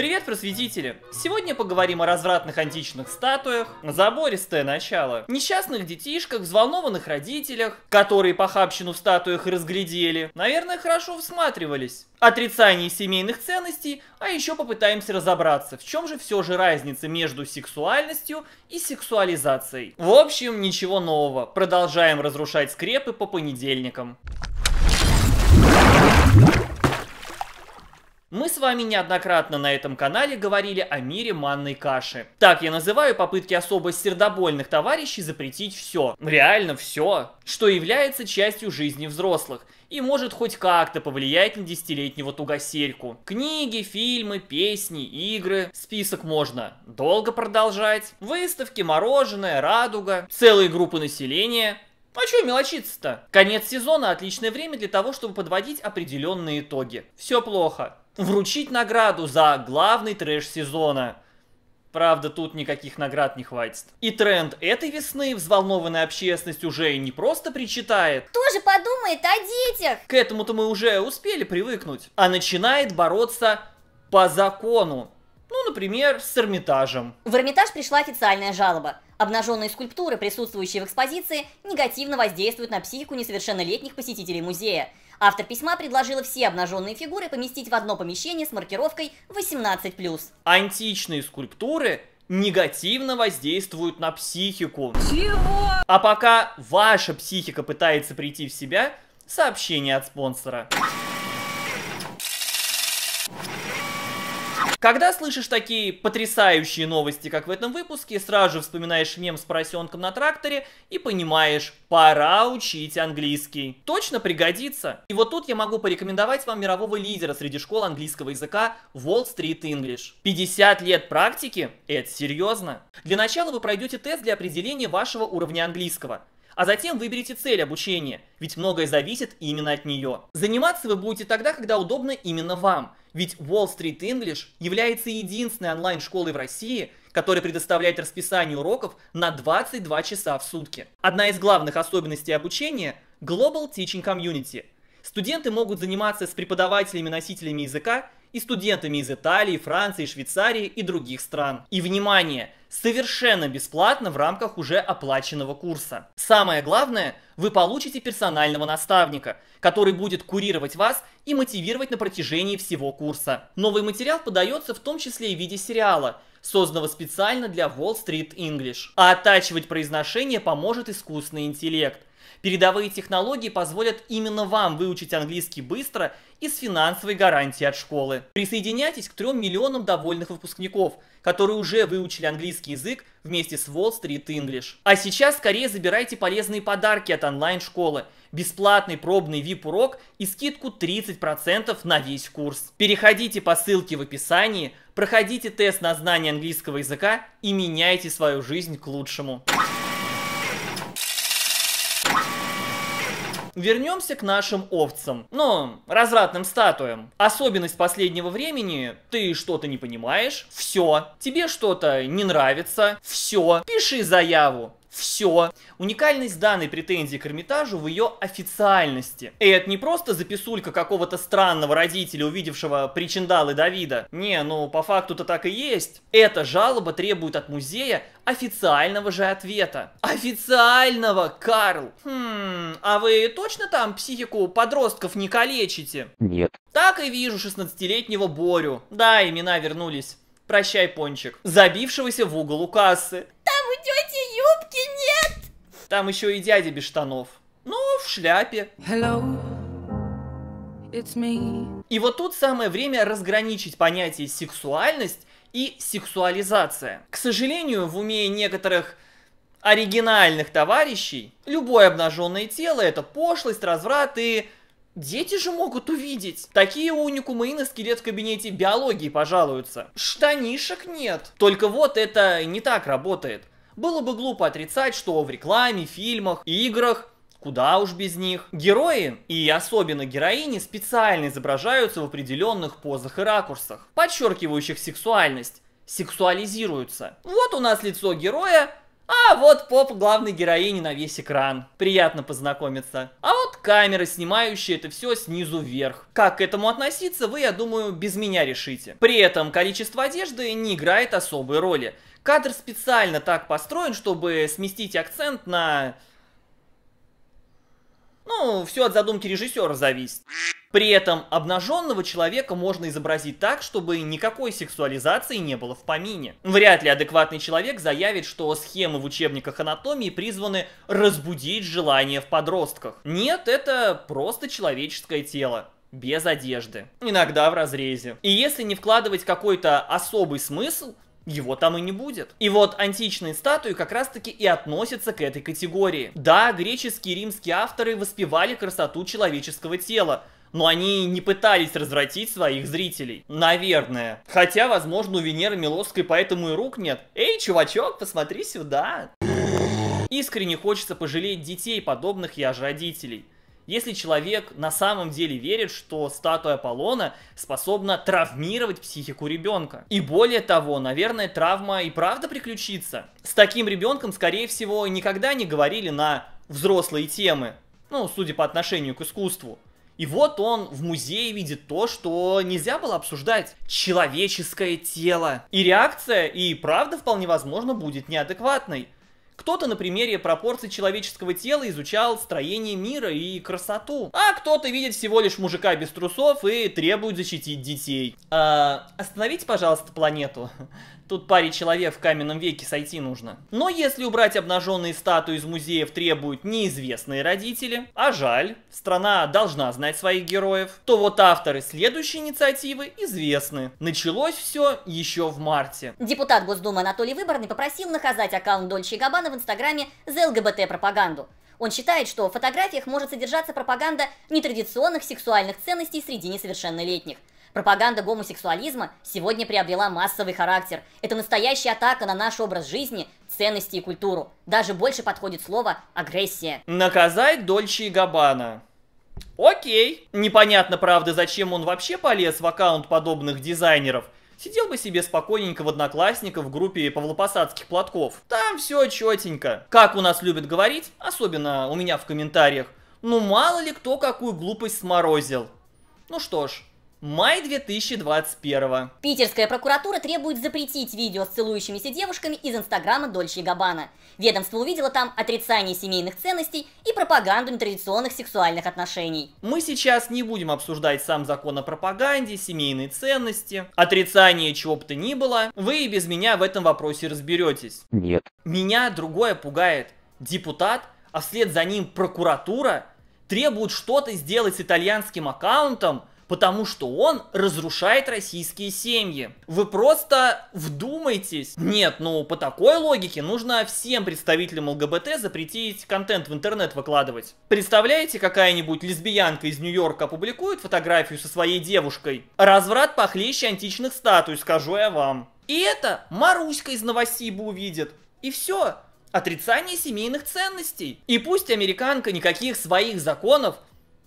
Привет, просветители! Сегодня поговорим о развратных античных статуях, забористое начало, несчастных детишках, взволнованных родителях, которые похабщину в статуях разглядели, наверное, хорошо всматривались, отрицании семейных ценностей, а еще попытаемся разобраться, в чем же все же разница между сексуальностью и сексуализацией. В общем, ничего нового, продолжаем разрушать скрепы по понедельникам. Мы с вами неоднократно на этом канале говорили о мире манной каши. Так я называю попытки особо сердобольных товарищей запретить все. Реально все. Что является частью жизни взрослых и может хоть как-то повлиять на десятилетнего тугосельку. Книги, фильмы, песни, игры. Список можно долго продолжать. Выставки, мороженое, радуга, целые группы населения. А что мелочиться-то? Конец сезона – отличное время для того, чтобы подводить определенные итоги. Все плохо вручить награду за главный трэш сезона. Правда, тут никаких наград не хватит. И тренд этой весны взволнованная общественность уже не просто причитает. Кто же подумает о детях? К этому-то мы уже успели привыкнуть. А начинает бороться по закону. Ну, например, с Эрмитажем. В Эрмитаж пришла официальная жалоба. Обнаженные скульптуры, присутствующие в экспозиции, негативно воздействуют на психику несовершеннолетних посетителей музея. Автор письма предложила все обнаженные фигуры поместить в одно помещение с маркировкой 18+. Античные скульптуры негативно воздействуют на психику. Чего? А пока ваша психика пытается прийти в себя, сообщение от спонсора. Когда слышишь такие потрясающие новости, как в этом выпуске, сразу же вспоминаешь мем с поросенком на тракторе и понимаешь, пора учить английский. Точно пригодится. И вот тут я могу порекомендовать вам мирового лидера среди школ английского языка Wall Street English. 50 лет практики? Это серьезно. Для начала вы пройдете тест для определения вашего уровня английского. А затем выберите цель обучения, ведь многое зависит именно от нее. Заниматься вы будете тогда, когда удобно именно вам. Ведь Wall Street English является единственной онлайн-школой в России, которая предоставляет расписание уроков на 22 часа в сутки. Одна из главных особенностей обучения – Global Teaching Community. Студенты могут заниматься с преподавателями-носителями языка и студентами из Италии, Франции, Швейцарии и других стран. И внимание! Совершенно бесплатно в рамках уже оплаченного курса. Самое главное, вы получите персонального наставника, который будет курировать вас и мотивировать на протяжении всего курса. Новый материал подается в том числе и в виде сериала, созданного специально для Wall Street English. А оттачивать произношение поможет искусственный интеллект. Передовые технологии позволят именно вам выучить английский быстро и с финансовой гарантией от школы. Присоединяйтесь к 3 миллионам довольных выпускников, которые уже выучили английский язык вместе с Wall Street English. А сейчас скорее забирайте полезные подарки от онлайн-школы, бесплатный пробный VIP-урок и скидку 30% на весь курс. Переходите по ссылке в описании, проходите тест на знание английского языка и меняйте свою жизнь к лучшему. Вернемся к нашим овцам. Ну, развратным статуям. Особенность последнего времени, ты что-то не понимаешь, все. Тебе что-то не нравится, все. Пиши заяву. Все. Уникальность данной претензии к Эрмитажу в ее официальности. И это не просто записулька какого-то странного родителя, увидевшего причиндалы Давида. Не, ну по факту-то так и есть. Эта жалоба требует от музея официального же ответа. Официального, Карл! Хм, а вы точно там психику подростков не калечите? Нет. Так и вижу 16-летнего Борю. Да, имена вернулись. Прощай, Пончик. Забившегося в угол у кассы. Там у тети юбки нет. Там еще и дядя без штанов. Ну, в шляпе. Hello. It's me. И вот тут самое время разграничить понятие сексуальность и сексуализация. К сожалению, в уме некоторых оригинальных товарищей любое обнаженное тело это пошлость, разврат и Дети же могут увидеть. Такие уникумы и на скелет в кабинете биологии пожалуются. Штанишек нет. Только вот это не так работает. Было бы глупо отрицать, что в рекламе, фильмах, играх Куда уж без них. Герои, и особенно героини, специально изображаются в определенных позах и ракурсах, подчеркивающих сексуальность, сексуализируются. Вот у нас лицо героя, а вот поп главной героини на весь экран. Приятно познакомиться. А вот камера, снимающая это все снизу вверх. Как к этому относиться, вы, я думаю, без меня решите. При этом количество одежды не играет особой роли. Кадр специально так построен, чтобы сместить акцент на... Ну, все от задумки режиссера зависит. При этом обнаженного человека можно изобразить так, чтобы никакой сексуализации не было в помине. Вряд ли адекватный человек заявит, что схемы в учебниках анатомии призваны разбудить желание в подростках. Нет, это просто человеческое тело без одежды. Иногда в разрезе. И если не вкладывать какой-то особый смысл, его там и не будет. И вот античные статуи как раз таки и относятся к этой категории. Да, греческие и римские авторы воспевали красоту человеческого тела, но они не пытались развратить своих зрителей. Наверное. Хотя, возможно, у Венеры Милосской поэтому и рук нет. Эй, чувачок, посмотри сюда. Искренне хочется пожалеть детей, подобных я же родителей. Если человек на самом деле верит, что статуя Аполлона способна травмировать психику ребенка. И более того, наверное, травма и правда приключится. С таким ребенком, скорее всего, никогда не говорили на взрослые темы. Ну, судя по отношению к искусству. И вот он в музее видит то, что нельзя было обсуждать. Человеческое тело. И реакция, и правда вполне возможно, будет неадекватной. Кто-то на примере пропорций человеческого тела изучал строение мира и красоту. А кто-то видит всего лишь мужика без трусов и требует защитить детей. А, остановите, пожалуйста, планету. Тут паре человек в каменном веке сойти нужно. Но если убрать обнаженные статуи из музеев требуют неизвестные родители, а жаль, страна должна знать своих героев, то вот авторы следующей инициативы известны. Началось все еще в марте. Депутат Госдумы Анатолий Выборный попросил наказать аккаунт Дольче и Габбана в Инстаграме за ЛГБТ-пропаганду. Он считает, что в фотографиях может содержаться пропаганда нетрадиционных сексуальных ценностей среди несовершеннолетних. Пропаганда гомосексуализма сегодня приобрела массовый характер. Это настоящая атака на наш образ жизни, ценности и культуру. Даже больше подходит слово «агрессия». Наказать Дольче и Габбана. Окей. Непонятно, правда, зачем он вообще полез в аккаунт подобных дизайнеров. Сидел бы себе спокойненько в Одноклассниках в группе павлопосадских платков. Там все четенько. Как у нас любят говорить, особенно у меня в комментариях, ну мало ли кто какую глупость сморозил. Ну что ж, Май 2021. Питерская прокуратура требует запретить видео с целующимися девушками из инстаграма Дольче и Габбана. Ведомство увидело там отрицание семейных ценностей и пропаганду нетрадиционных сексуальных отношений. Мы сейчас не будем обсуждать сам закон о пропаганде, семейные ценности, отрицание чего бы то ни было. Вы и без меня в этом вопросе разберетесь. Нет. Меня другое пугает. Депутат, а вслед за ним прокуратура требуют что-то сделать с итальянским аккаунтом, потому что он разрушает российские семьи. Вы просто вдумайтесь. Нет, ну по такой логике нужно всем представителям ЛГБТ запретить контент в интернет выкладывать. Представляете, какая-нибудь лесбиянка из Нью-Йорка опубликует фотографию со своей девушкой? Разврат похлеще античных статуй, скажу я вам. И это Маруська из Новосиба увидит. И все. Отрицание семейных ценностей. И пусть американка никаких своих законов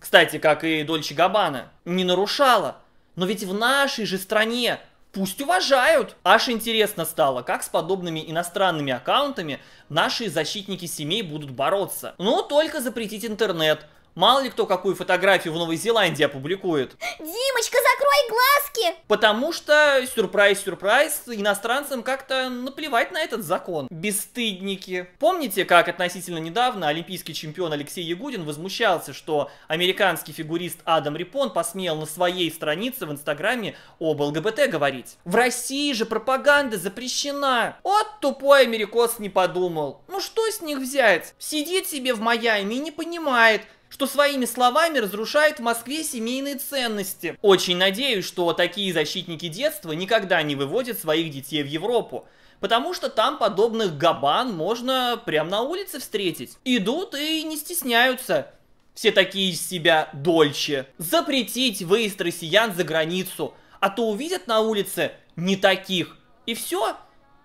кстати, как и Дольче Габбана, не нарушала. Но ведь в нашей же стране пусть уважают. Аж интересно стало, как с подобными иностранными аккаунтами наши защитники семей будут бороться. Ну, только запретить интернет, Мало ли кто какую фотографию в Новой Зеландии опубликует. Димочка, закрой глазки! Потому что, сюрприз-сюрприз, иностранцам как-то наплевать на этот закон. Бесстыдники. Помните, как относительно недавно олимпийский чемпион Алексей Ягудин возмущался, что американский фигурист Адам Рипон посмел на своей странице в Инстаграме об ЛГБТ говорить? В России же пропаганда запрещена. Вот тупой америкос не подумал. Ну что с них взять? Сидит себе в Майами и не понимает, что своими словами разрушает в Москве семейные ценности. Очень надеюсь, что такие защитники детства никогда не выводят своих детей в Европу. Потому что там подобных габан можно прямо на улице встретить. Идут и не стесняются. Все такие из себя дольче. Запретить выезд россиян за границу. А то увидят на улице не таких. И все,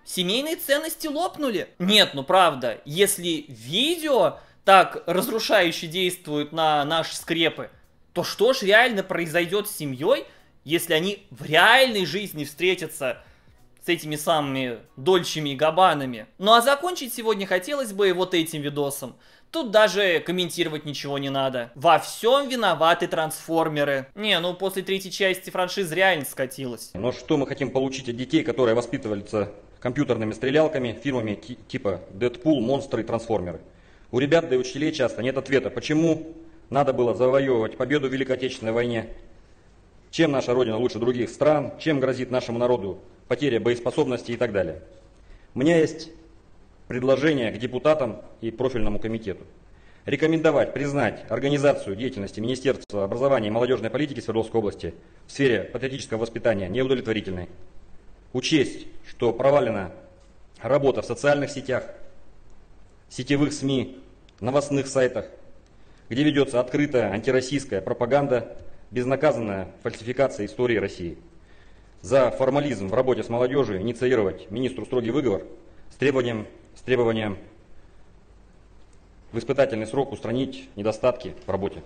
семейные ценности лопнули. Нет, ну правда, если видео так разрушающе действуют на наши скрепы, то что ж реально произойдет с семьей, если они в реальной жизни встретятся с этими самыми дольчими габанами? Ну а закончить сегодня хотелось бы вот этим видосом. Тут даже комментировать ничего не надо. Во всем виноваты трансформеры. Не, ну после третьей части франшиза реально скатилась. Но что мы хотим получить от детей, которые воспитываются компьютерными стрелялками, фирмами типа Deadpool, Монстры и Трансформеры? У ребят да и учителей часто нет ответа, почему надо было завоевывать победу в Великой Отечественной войне, чем наша Родина лучше других стран, чем грозит нашему народу потеря боеспособности и так далее. У меня есть предложение к депутатам и профильному комитету. Рекомендовать признать организацию деятельности Министерства образования и молодежной политики Свердловской области в сфере патриотического воспитания неудовлетворительной. Учесть, что провалена работа в социальных сетях, сетевых СМИ, новостных сайтах, где ведется открытая антироссийская пропаганда, безнаказанная фальсификация истории России. За формализм в работе с молодежью инициировать министру строгий выговор с требованием, с требованием в испытательный срок устранить недостатки в работе.